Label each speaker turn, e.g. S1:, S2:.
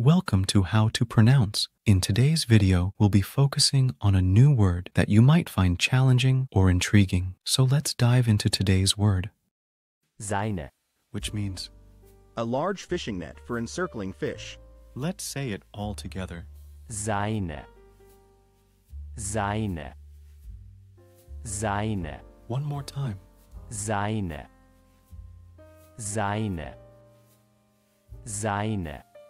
S1: Welcome to How to Pronounce. In today's video, we'll be focusing on a new word that you might find challenging or intriguing. So let's dive into today's word,
S2: Seine.
S1: which means
S3: A large fishing net for encircling fish.
S1: let's say it all together.
S2: Seine. Seine. Seine.
S1: One more time.
S2: Seine. Seine. Seine.